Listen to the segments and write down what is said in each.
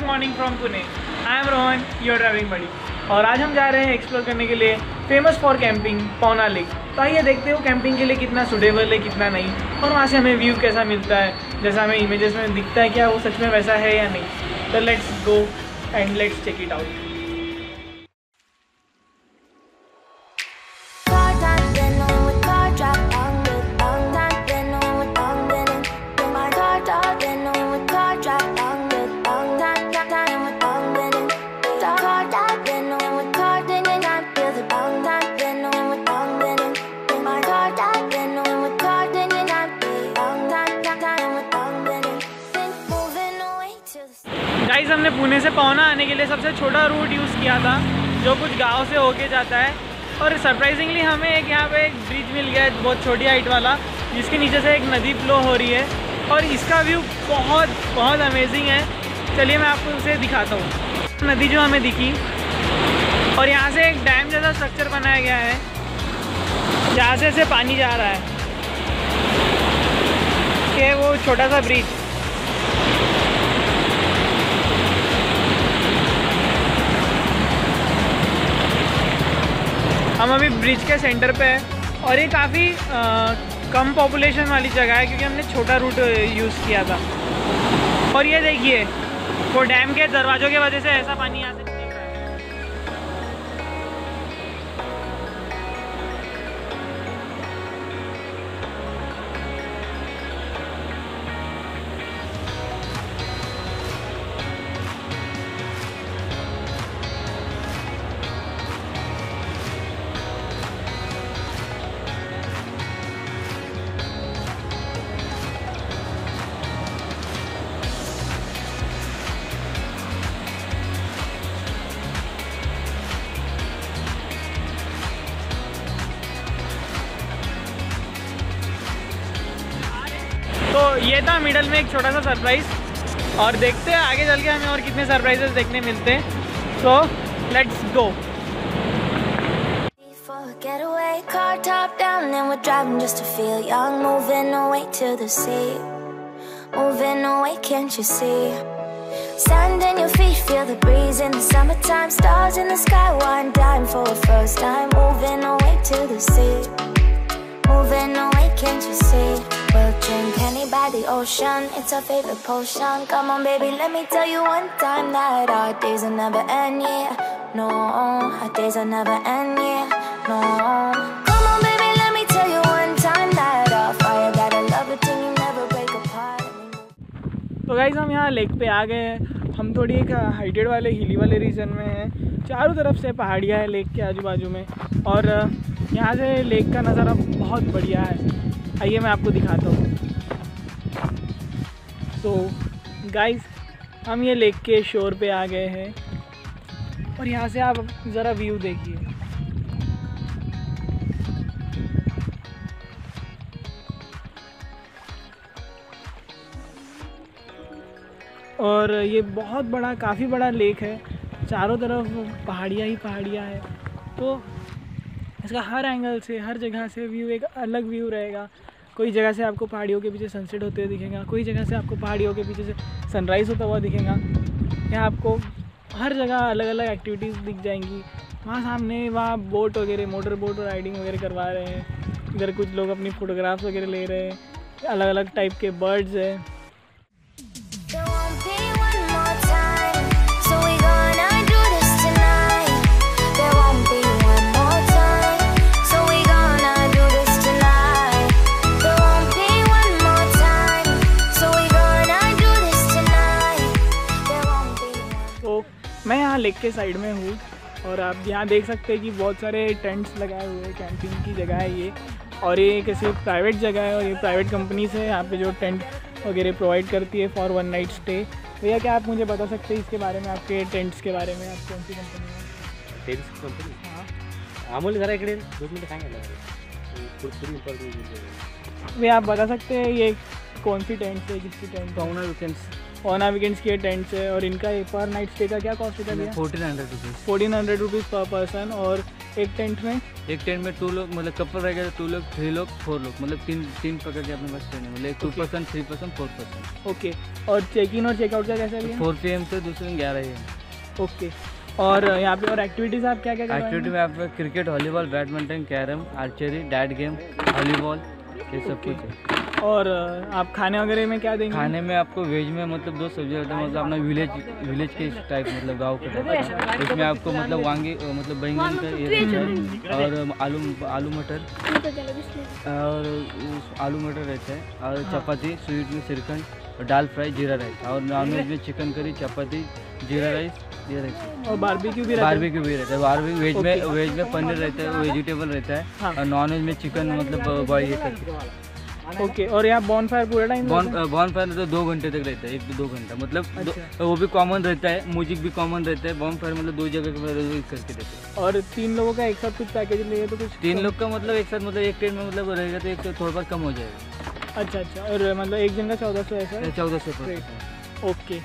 Good morning from Pune. I am Rohan your driving buddy और आज हम जा रहे हैं एक्सप्लोर करने के लिए famous for camping Pawna lake तो आइए देखते हो कैंपिंग के लिए कितना सुटेबल है, कितना नहीं। और वहाँ से हमें व्यू कैसा मिलता है, जैसा हमें इमेजेस में दिखता है, क्या वो सच में वैसा है या नहीं। तो let's go and let's check it out guys हमने पुणे से पौना आने के लिए सबसे छोटा रूट यूज़ किया था, जो कुछ गाँव से होके जाता है। और सरप्राइजिंगली हमें एक यहाँ पे एक ब्रिज मिल गया है बहुत छोटी हाइट वाला, जिसके नीचे से एक नदी फ्लो हो रही है। और इसका व्यू बहुत बहुत अमेजिंग है। चलिए मैं आपको उसे दिखाता हूँ। नदी जो हमें दिखी, और यहाँ से एक डैम जैसा स्ट्रक्चर बनाया गया है, जहाँ से पानी जा रहा है। कि वो छोटा सा ब्रिज हम अभी ब्रिज के सेंटर पे हैं और ये काफ़ी कम पॉपुलेशन वाली जगह है क्योंकि हमने छोटा रूट यूज़ किया था। और ये देखिए, वो डैम के दरवाज़ों की वजह से ऐसा पानी यहाँ से ये था मिडल में एक छोटा सा सरप्राइज़ और देखते हैं आगे चल के हमें और कितने सरप्राइजेस देखने मिलते हैं so let's go getaway, car top down, and we're driving just to feel young. Moving away to the sea. Moving away, can't you see? Sand in your feet, feel the breeze in the summertime. Stars in the sky, one dime for a first time. Moving away to the sea. Moving away, can't you see? We'll drink honey by the ocean. It's our favorite potion. Come on, baby, let me tell you one time that our days will never end, yeah. No, our days will never end, yeah. No. Come on, baby, let me tell you one time that our fire got a love it till you never break apart. And we तो guys हम यहाँ lake पे आ गए हैं हम थोड़ी एक heighted वाले, हिली वाले रीजन में हैं। चारों तरफ़ से पहाड़ियाँ हैं लेक के आजू बाजू में। और यहाँ से लेक का नज़ारा बहुत बढ़िया है। आइए मैं आपको दिखाता हूँ। तो गाइस हम ये लेक के शोर पे आ गए हैं। और यहाँ से आप ज़रा व्यू देखिए। और ये बहुत बड़ा, काफ़ी बड़ा लेक है। चारों तरफ़ पहाड़ियाँ ही पहाड़ियाँ हैं। तो इसका हर एंगल से, हर जगह से व्यू एक अलग व्यू रहेगा। कोई जगह से आपको पहाड़ियों के पीछे सनसेट होते हुए दिखेगा, कोई जगह से आपको पहाड़ियों के पीछे से सनराइज़ होता हुआ दिखेगा। यहाँ आपको हर जगह अलग अलग एक्टिविटीज़ दिख जाएँगी। वहाँ सामने वहाँ बोट वगैरह मोटर बोट राइडिंग वगैरह करवा रहे हैं। इधर कुछ लोग अपनी फ़ोटोग्राफ्स वगैरह ले रहे हैं। अलग अलग टाइप के बर्ड्स हैं। के साइड में हूँ और आप यहाँ देख सकते हैं कि बहुत सारे टेंट्स लगाए हुए हैं कैंपिंग की जगह है ये। और ये किसी प्राइवेट जगह है और ये प्राइवेट कंपनी से यहाँ पे जो टेंट वगैरह प्रोवाइड करती है फॉर वन नाइट स्टे भैया क्या आप मुझे बता सकते हैं इसके बारे में आपके टेंट्स के बारे में आप कौन सी कंपनी है? टेन्स कंपनी हाँ। जरा इकडे मिनटं भैया आप बता सकते हैं ये कौन सी टेंट्स है किसकी टेंट पाहुणा वीकेंड्स ओना वीकेंड्स के टेंट्स है और इनका एक पर नाइट स्टे का क्या कॉस्ट होता है fourteen hundred rupees fourteen hundred rupees per person और एक टेंट में? एक टेंट में टू लोग मतलब कपल रहेगा तो टू लोग थ्री लोग फोर लोग मतलब तीन तीन प्रकार के अपने पास ट्रेन है। मतलब two person three person four person okay और चेक इन और चेकआउट का कैसा भैया फोर पी एम से दूसरे दिन ग्यारह एम ओके और यहाँ पे और एक्टिविटीज़ आप क्या क्या एक्टिविटी में आप cricket volleyball badminton carrom archery that game volleyball ये सब कुछ है। और आप खाने वगैरह में क्या देंगे? खाने में आपको वेज में मतलब दो सब्ज़ी होता है मतलब अपना विलेज विलेज के टाइप मतलब गाँव के टाइप इसमें आपको मतलब वांगी मतलब बैंगन का ये और आलू आलू मटर। और आलू मटर रहता है और चपाती स्वीट में श्रीखंड और दाल फ्राई जीरा राइस और नॉन वेज में चिकन करी चपाती जीरा राइस ये रहता है। और बारबेक्यू भी रहता है? बारबेक्यू भी रहता है बारबेक्यू वेज में वेज में पनीर रहता है वेजिटेबल रहता हाँ। है। और नॉन वेज में चिकन मतलब बॉयल ये करके। ओके और यहाँ बॉन फायर पूरा टाइम बॉन फायर तो दो घंटे तक रहता है एक दो घंटा। मतलब अच्छा। वो भी कॉमन रहता है म्यूज़िक भी कॉमन रहता है बॉन फायर मतलब दो जगह के रिज़र्व करके देते हैं। और तीन लोगों का एक साथ कुछ पैकेज लिए तो कुछ तीन लोग का मतलब एक साथ मतलब एक ट्रेन में मतलब रहेगा तो एक थोड़ा बहुत कम हो जाएगा। अच्छा अच्छा और मतलब एक दिन का चौदह सौ ऐसा चौदह सौ ओके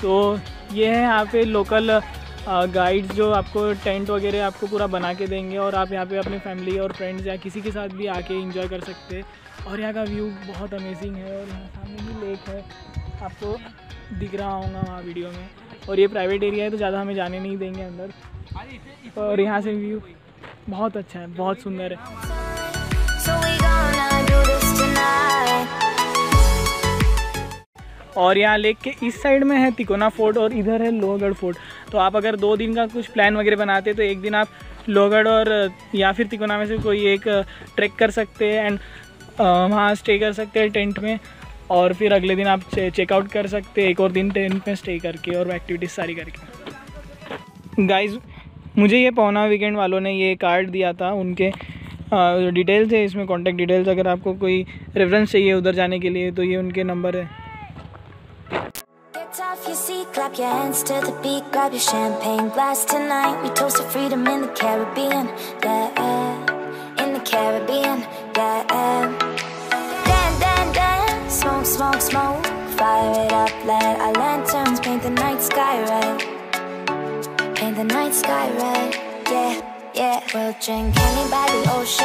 तो ये है यहाँ पे लोकल गाइड्स जो आपको टेंट वगैरह आपको पूरा बना के देंगे और आप यहाँ पे अपनी फैमिली और फ्रेंड्स या किसी के साथ भी आके इंजॉय कर सकते हैं। और यहाँ का व्यू बहुत अमेजिंग है और यहाँ सामने भी लेक है। आपको दिख रहा होगा वहाँ वीडियो में। और ये प्राइवेट एरिया है तो ज़्यादा हमें जाने नहीं देंगे अंदर। और यहाँ से व्यू बहुत अच्छा है, बहुत सुंदर है. और यहाँ लेक के इस साइड में है तिकोना फोर्ट और इधर है लोहगढ़ फोर्ट तो आप अगर दो दिन का कुछ प्लान वगैरह बनाते तो एक दिन आप लोहगढ़ और, या फिर तिकोना में से कोई एक ट्रैक कर सकते हैं एंड वहाँ स्टे कर सकते हैं टेंट में और फिर अगले दिन आप चेकआउट कर सकते हैं, एक और दिन टेंट में स्टे करके और एक्टिविटीज़ सारी करके। गाइज़ मुझे ये पौना वीकेंड वालों ने ये कार्ड दिया था, उनके डिटेल्स है, इसमें कॉन्टैक्ट डिटेल्स अगर आपको कोई रेफरेंस चाहिए उधर जाने के लिए तो ये उनके नंबर है। Clap your hands to the beat, grab your champagne glass tonight. We toast to freedom in the Caribbean, yeah, in the Caribbean, yeah. Dan, dan, dan, smoke, smoke, smoke, fire it up, let our lanterns paint the night sky red, paint the night sky red, yeah. Yeah, we'll drink honey by the ocean.